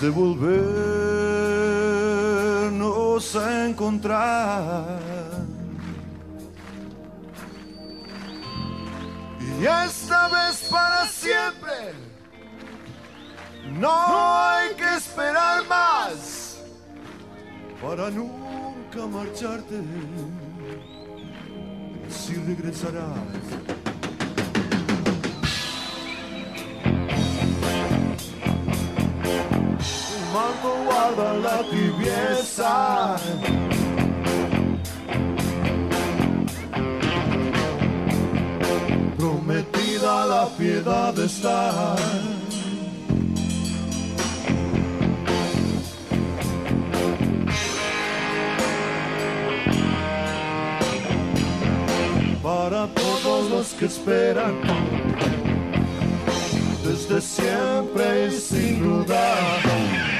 de volvernos a encontrar. Y esta vez para siempre, no hay que esperar más para nunca marcharte. Si regresarás. Guarda la tibieza. Prometida la piedad está. Para todos los que esperan desde siempre y sin dudar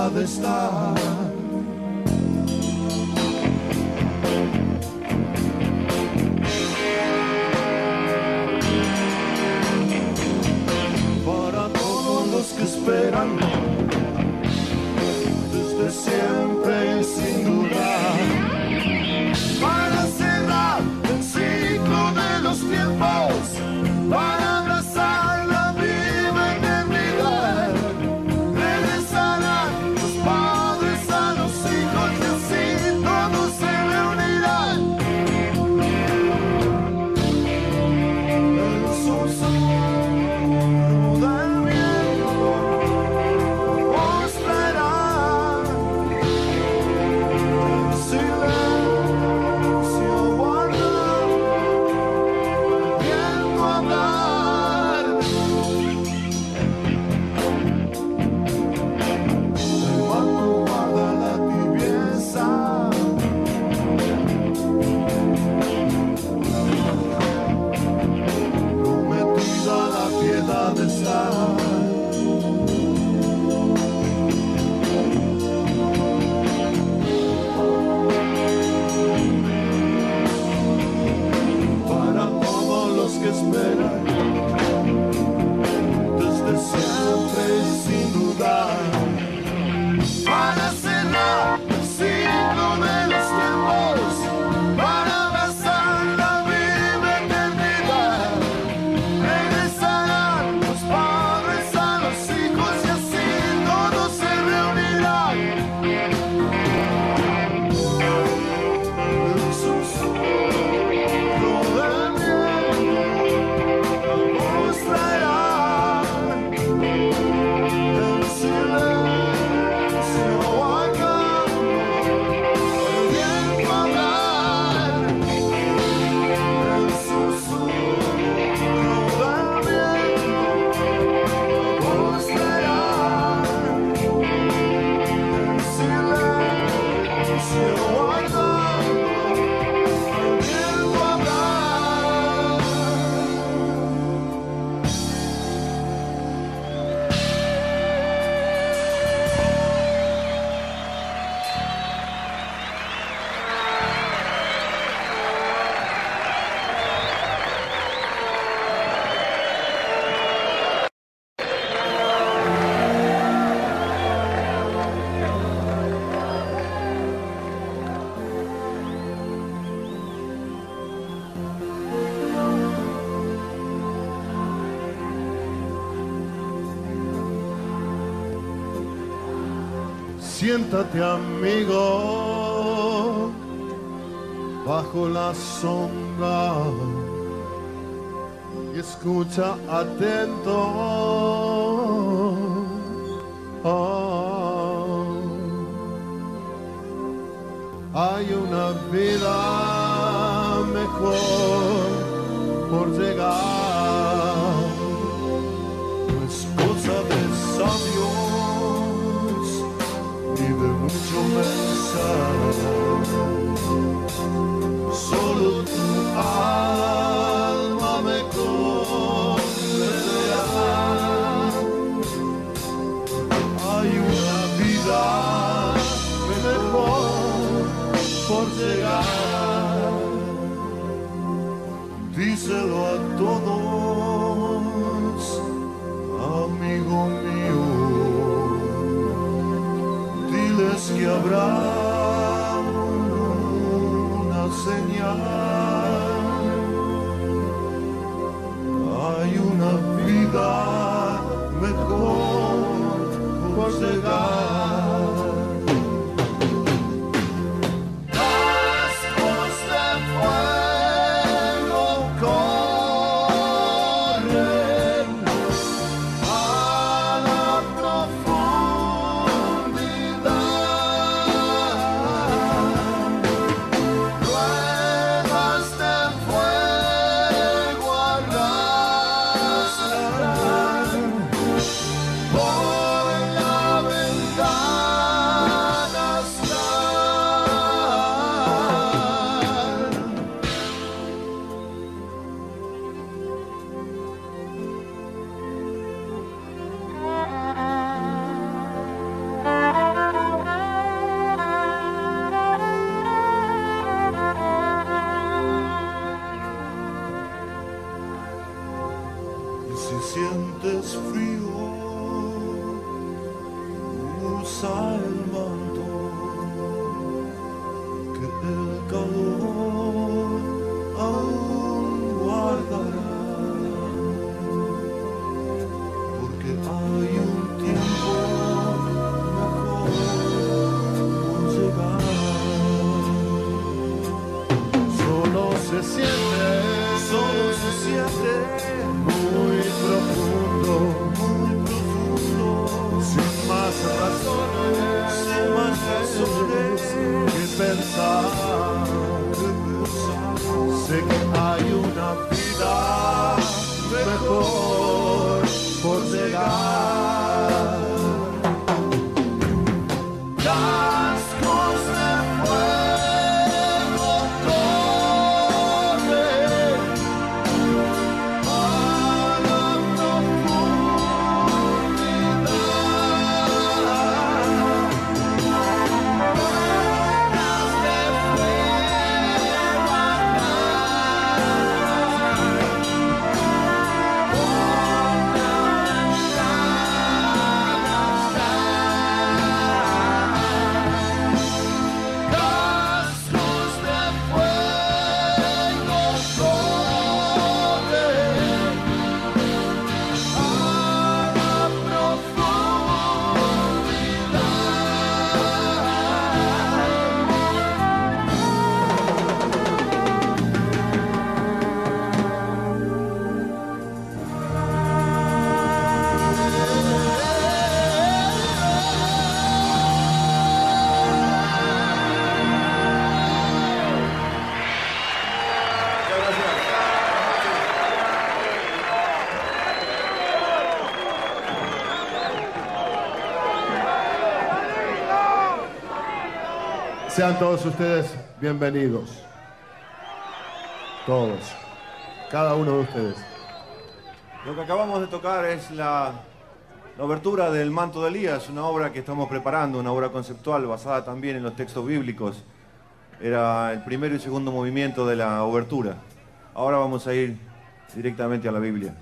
piedad está. Siéntate amigo bajo la sombra y escucha atento. Oh. Hay una vida Diles que sientes frío, usa el manto, Todos ustedes bienvenidos. Todos. Cada uno de ustedes. Lo que acabamos de tocar es la, la obertura del Manto de Elías, una obra que estamos preparando, una obra conceptual basada también en los textos bíblicos. Era el primero y segundo movimiento de la obertura. Ahora vamos a ir directamente a la Biblia.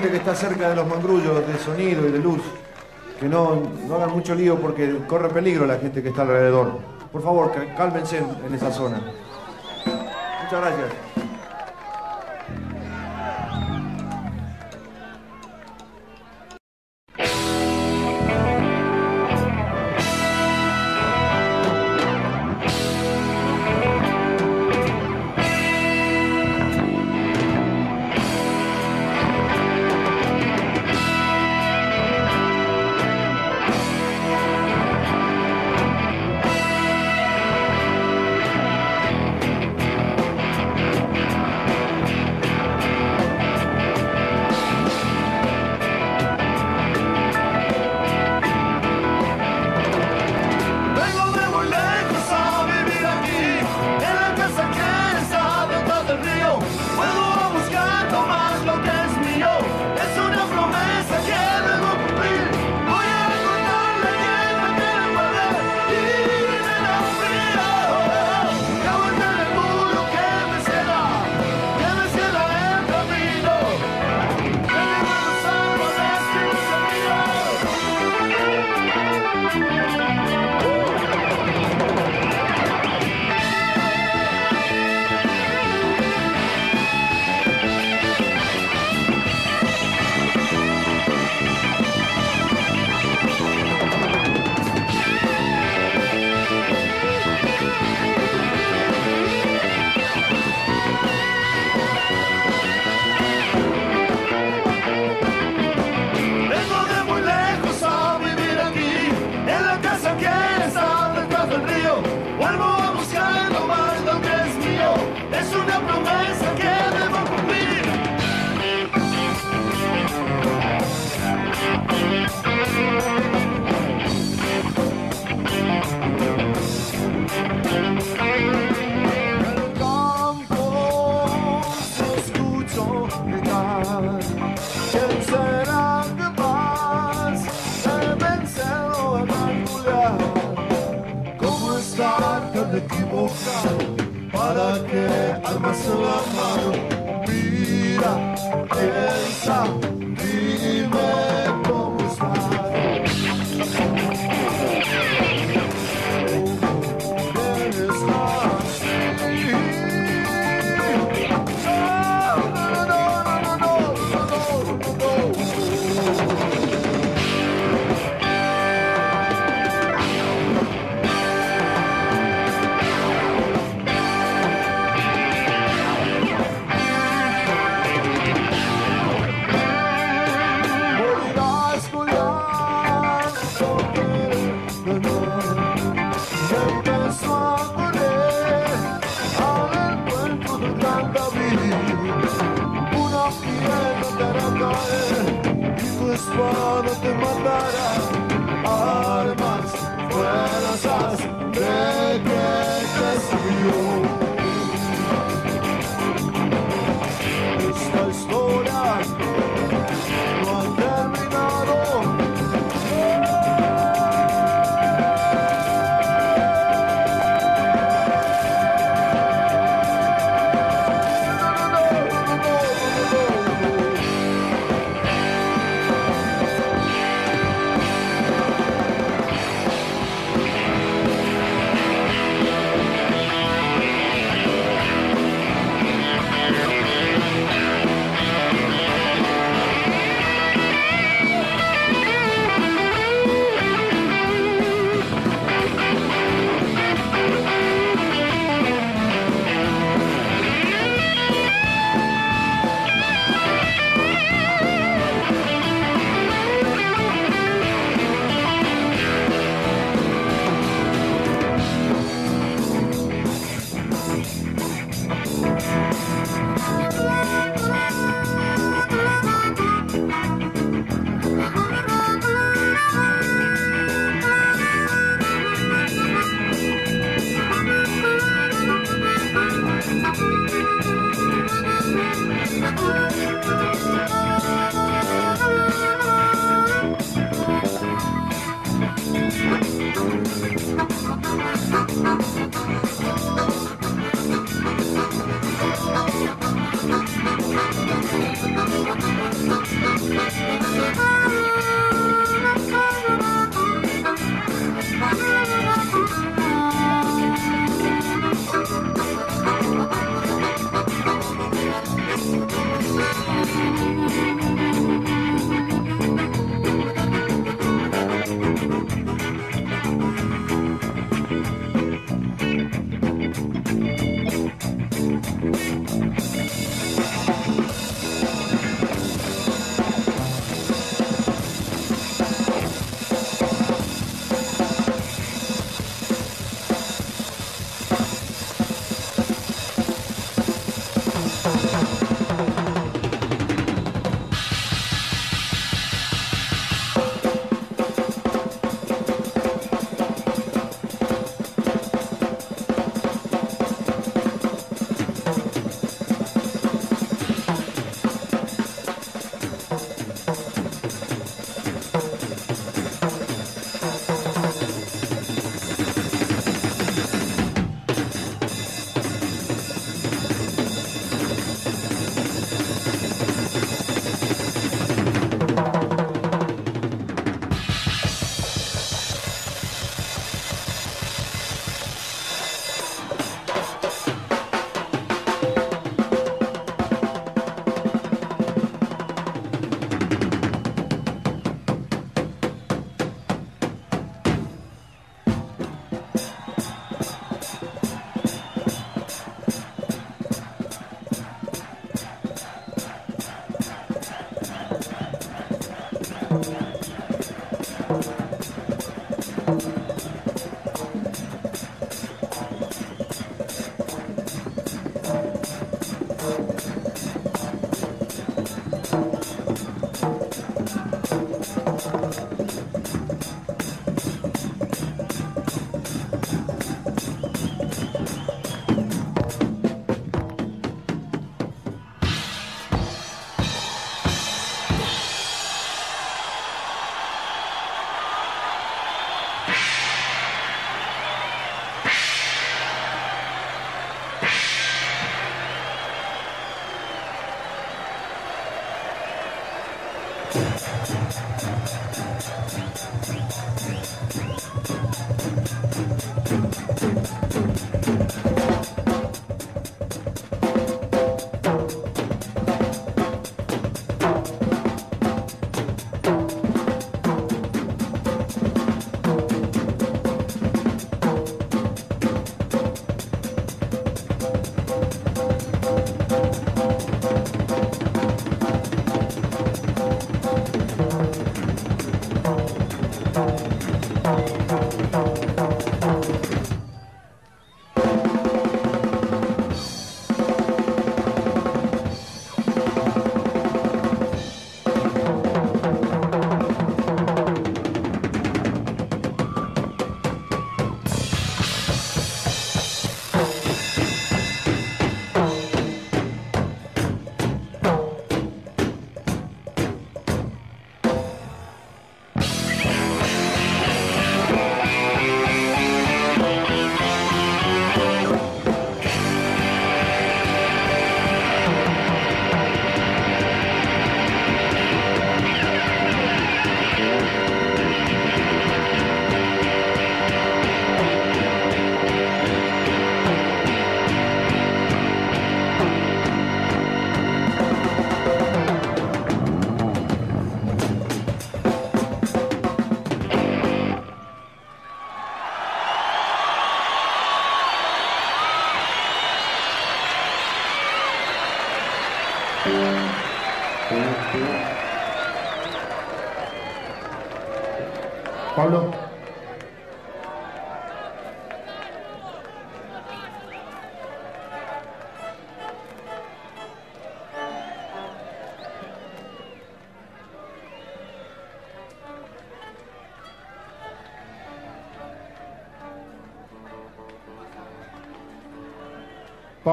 Que está cerca de los mangrullos de sonido y de luz que no, no hagan mucho lío porque corre peligro la gente que está alrededor. Por favor, cálmense en esa zona. Muchas gracias.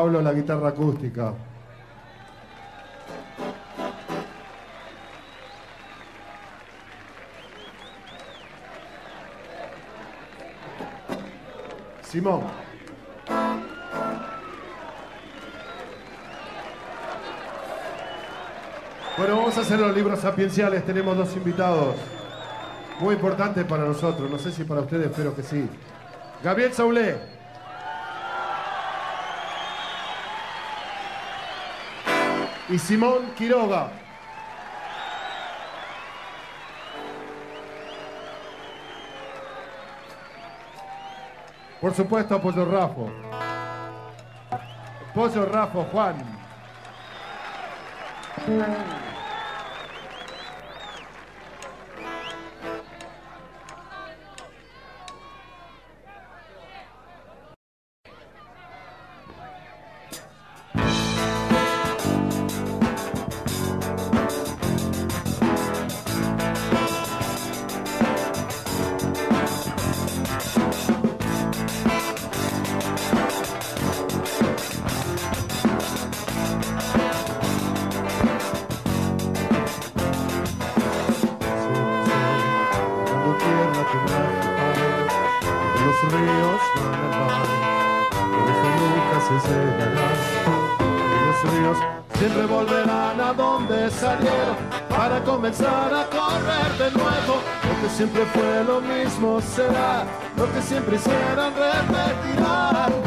Pablo, la guitarra acústica. Simón. Bueno, vamos a hacer los libros sapienciales. Tenemos dos invitados muy importantes para nosotros. No sé si para ustedes, espero que sí. Gabriel Saulé. Y Simón Quiroga. Por supuesto, Pollo Rafo. Pollo Rafo, Juan. Comenzar a correr de nuevo. Lo que siempre fue lo mismo será, lo que siempre hicieron repetirán.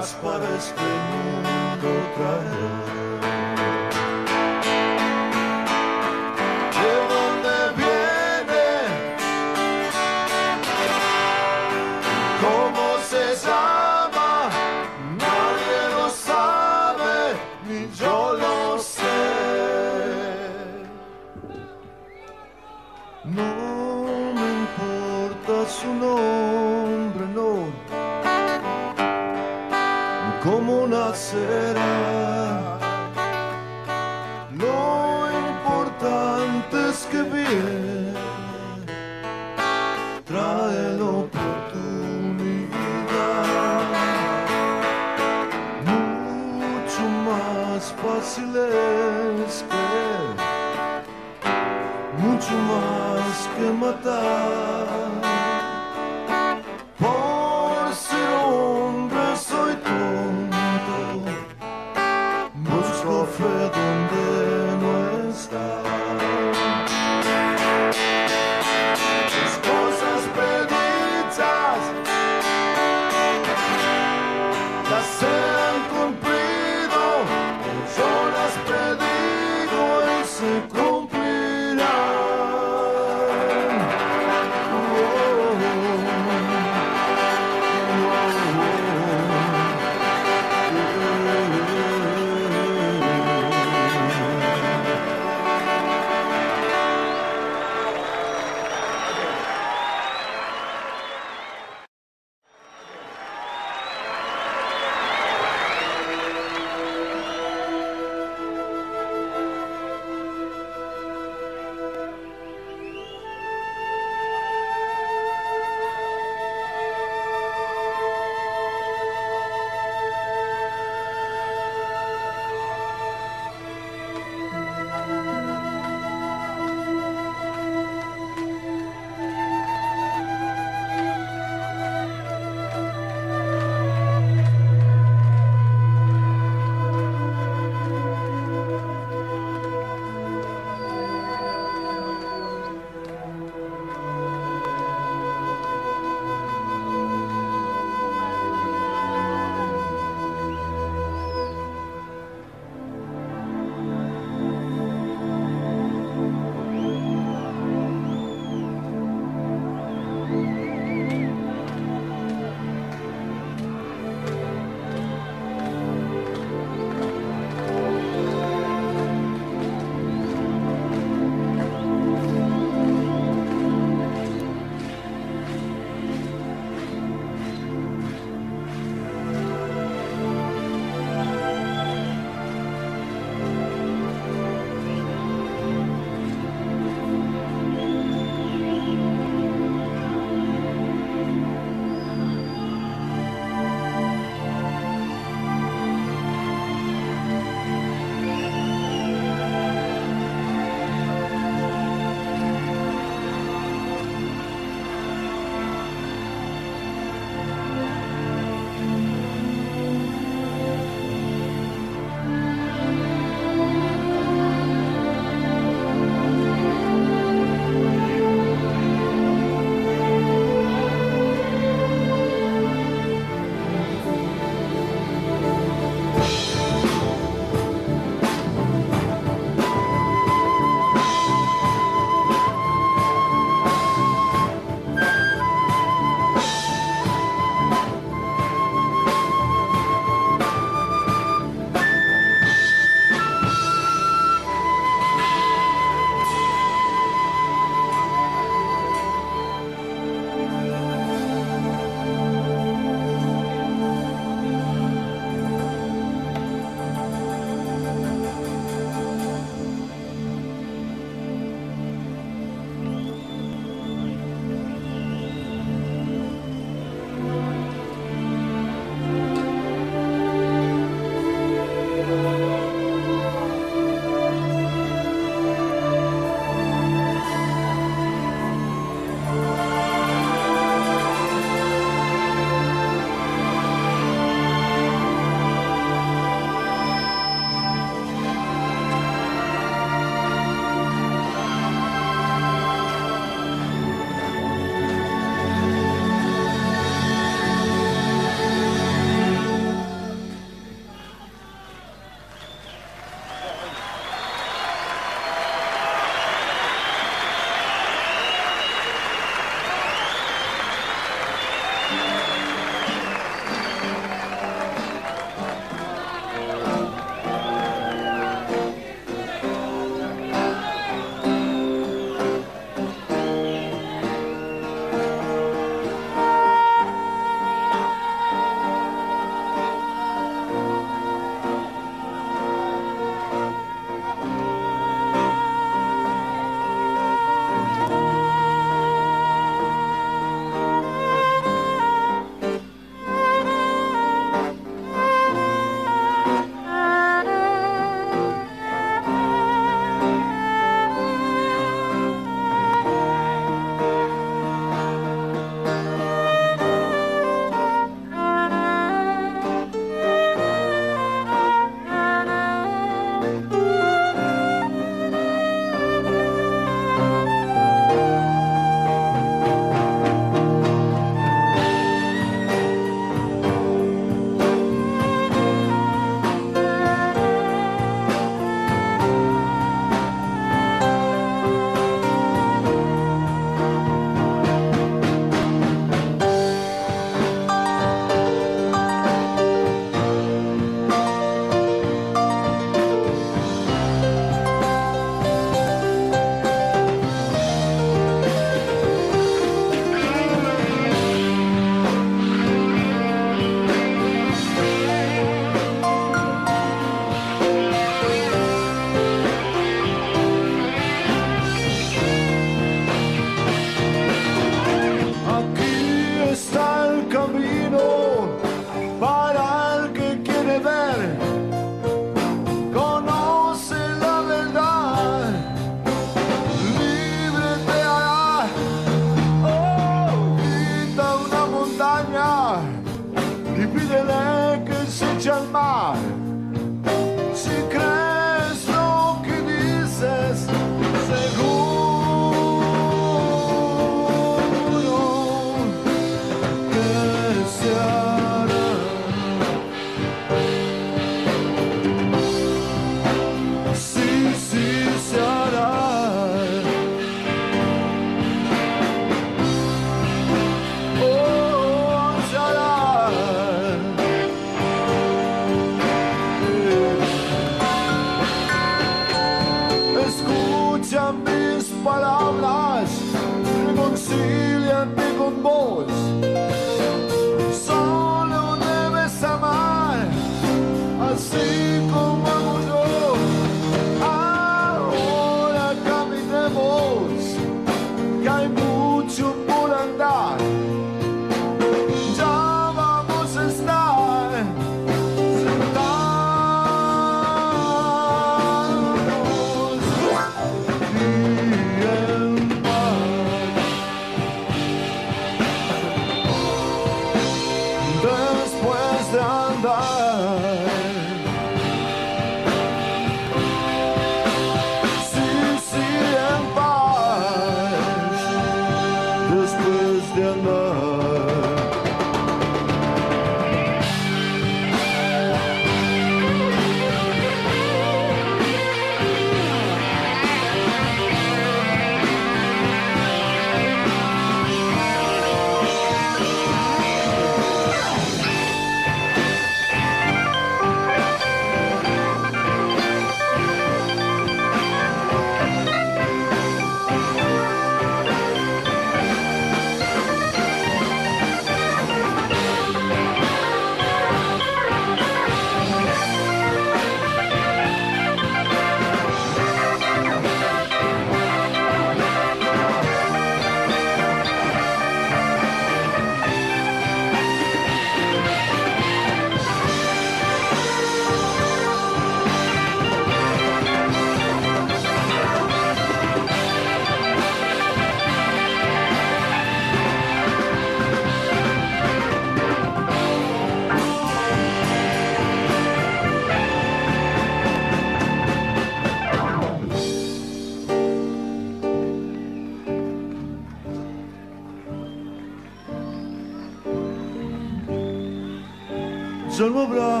Ya no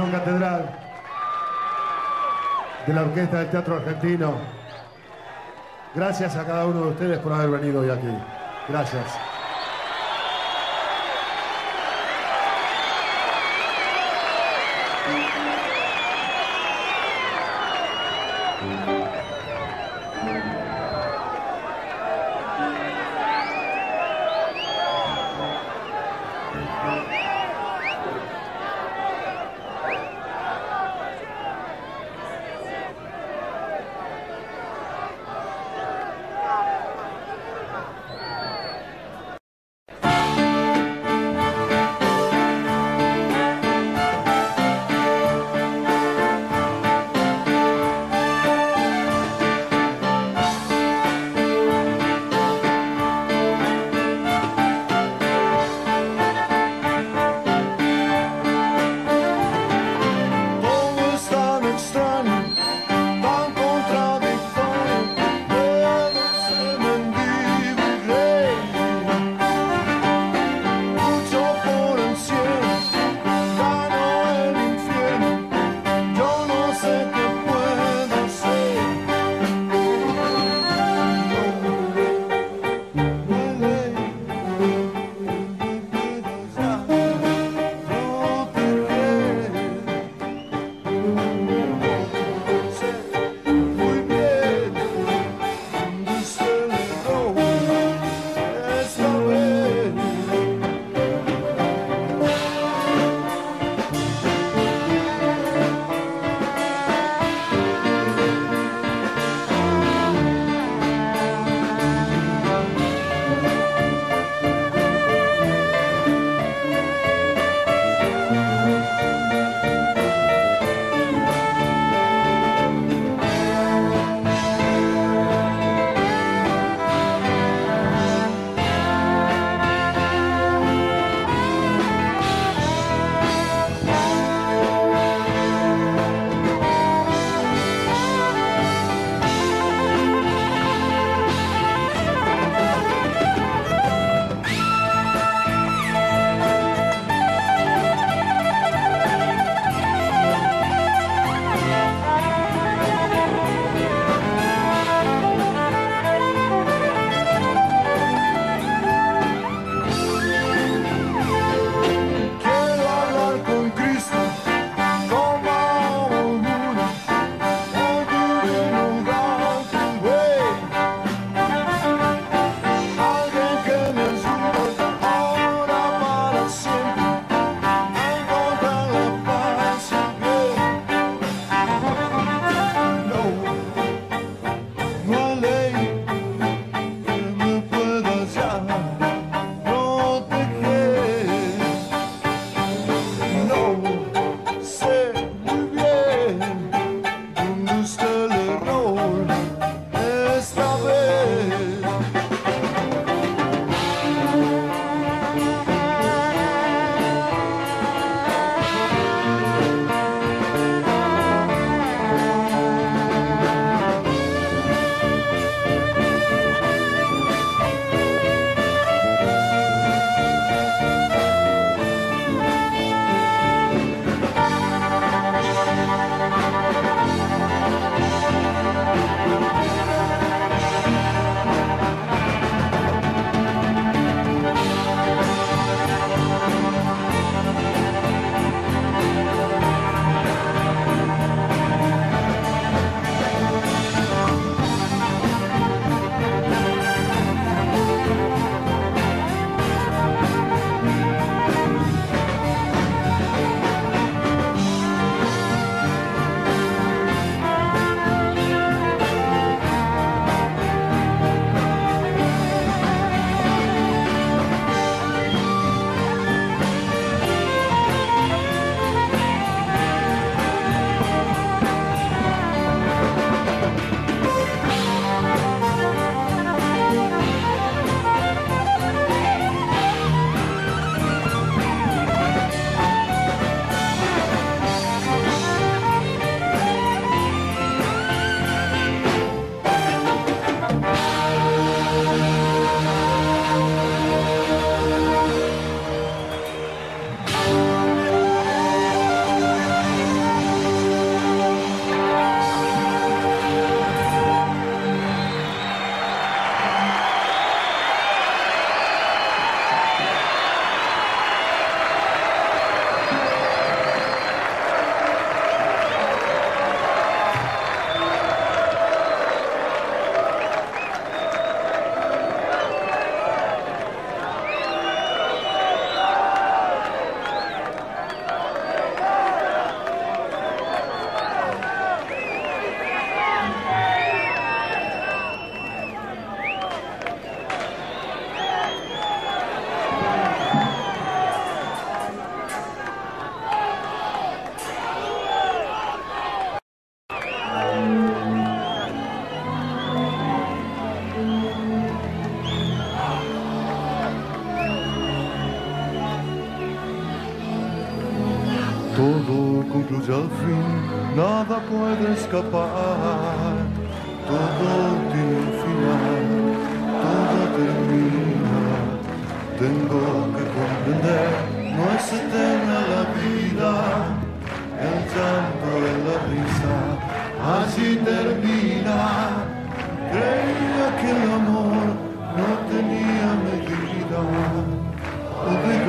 Catedral, de la Orquesta del Teatro Argentino. Gracias a cada uno de ustedes por haber venido hoy aquí. Gracias.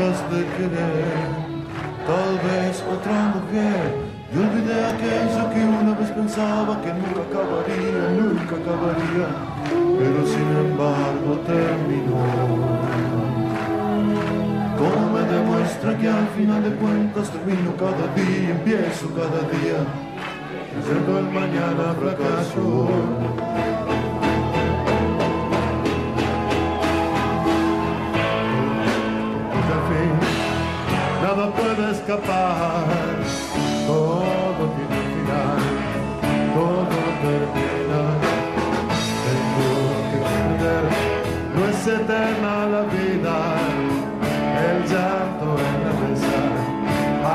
De querer, tal vez otra mujer. Y olvidé aquello que una vez pensaba que nunca acabaría, nunca acabaría. Pero sin embargo terminó. Como me demuestra que al final de cuentas termino cada día, empiezo cada día. Siendo el mañana fracaso. Nada puede escapar. Todo tiene final, todo termina. Tengo que comprender, no es eterna la vida, el llanto en la mesa,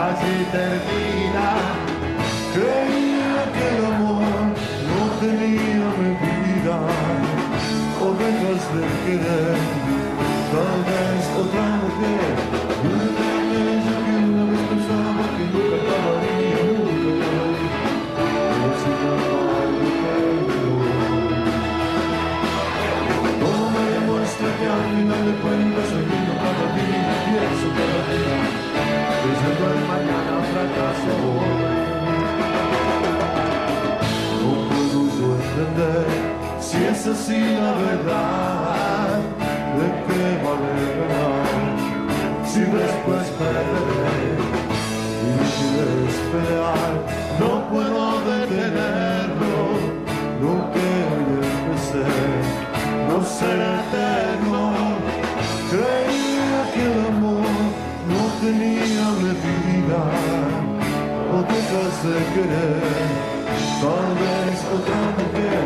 así termina. Creía que el amor no tenía medida, o dejas de querer, tal vez otra No puedo yo entender si es así la verdad, de qué vale ganar, si después perderé. Y si esperar, no puedo detenerlo, lo que hoy empecé, no será eterno. Creía que el amor no tenía medida, o dejas de querer, tal vez otra mujer,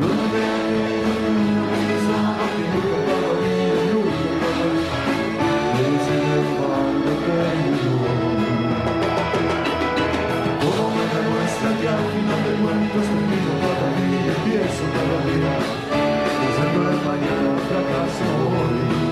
no me aquello que una vez pensaba que nunca acabaría, nunca acabaría, pero sin embargo terminó. Todo me demuestra que al final de cuentas termino cada día, pensando en mañana fracaso hoy.